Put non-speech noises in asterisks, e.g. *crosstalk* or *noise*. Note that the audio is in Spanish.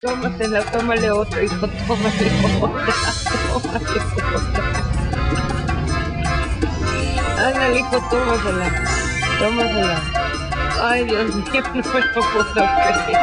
Tómatela, tómale otro, hijo, tómale otra, tómale otra. Ándale, hijo, tómasela, tómasela. Ay, Dios mío, *laughs* no me lo puedo creer.